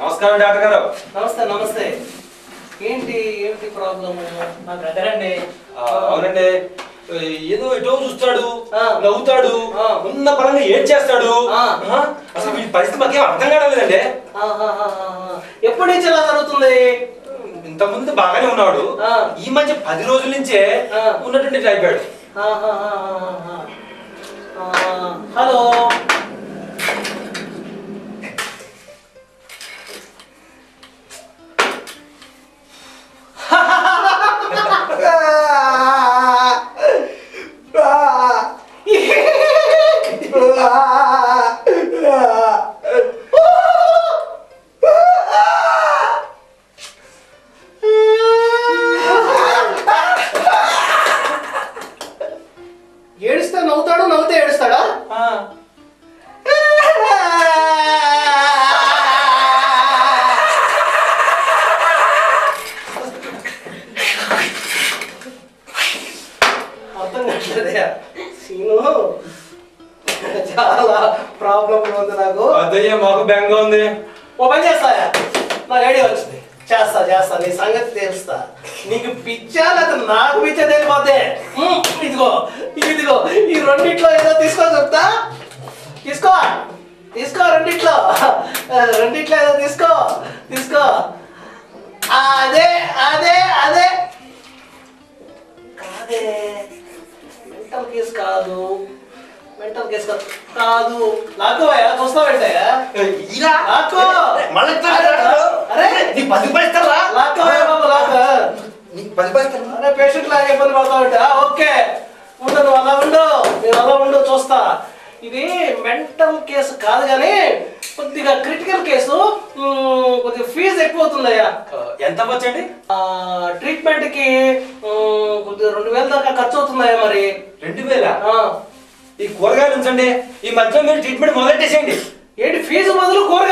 నమస్కారం డాక్టర్ గారు. నమస్తే నమస్తే. ఏంటి ఏంటి ప్రాబ్లము మా బ్రదర్ అండి. అవునండి. ఏదో ఎటో చూస్తాడు. నవ్వుతాడు. ఉన్న పరంగా ఏం చేస్తాడు? అసలు వీడి పరిస్థితి మాకేం అర్థం కావట్లేదండి. ఎప్పటి నుంచి ఇలా జరుగుతుంది? ఇంత ముందు బాగానే ఉన్నాడు. ఈ మధ్య పది రోజుల నుంచే. ఉన్నటువంటి అయిపోయాడు. హలో. ఏడుస్తే నవ్వుతాడు నవ్వుతే ఏడుస్తాడా ఆ. అర్థం కావట్లేదే సీను చాలా ప్రాబ్లం ఉంది నాకు. అదయ్య మాకు బెంగ ఉంది. ఓ పని చేస్తాయా నాకు ఐడియా వచ్చింది. చేస్తా చేస్తా. నీ సంగతి తెలుస్తా. నీకు పిచ్చా లేదా నాకు పిచ్చా తెలిపోతే ఇదిగో ఇదిగో ఈ రెండిట్లో ఏదో తీసుకో చెప్తా. తీసుకో తీసుకో రెండిట్లో. రెండిట్లో ఏదో తీసుకో తీసుకో. అదే అదే అదే. కాదే. మెంటల్ కేసు కాదు. మెంటల్ కేసు కాదు కాదు లాక్కోవయ్యా చూస్తావేంటయ్యా ఇలా లాక్కో. మళ్ళీ అరే నీకు పది పైస్తారా లాక్కోవయ్యా బాబు లాక్కో. నీకు పది పైస్తారా అరే పేషెంట్ లాగా ఇబ్బంది పడతా ఉంటా ఓకే. అలా ఉండు. నేను అలా ఉండు చూస్తా. ఇది మెంటల్ కేసు కాదు కానీ కొద్దిగా క్రిటికల్ కేసు కొద్దిగా ఫీజు ఎక్కువ అవుతుందయ్యా ఎంత వచ్చండి ట్రీట్మెంట్కి ఉమ్, కొద్దిగా రెండు వేల దాకా ఖర్చు అవుతుందయ్యా మరి. రెండు వేల? ఈ కూరగాయలు ఉంచండి. ఈ మధ్య మీరు ట్రీట్మెంట్ మొదలెట్టేసేయండి. ఏంటి ఫీజు మొదలు కూరగాయల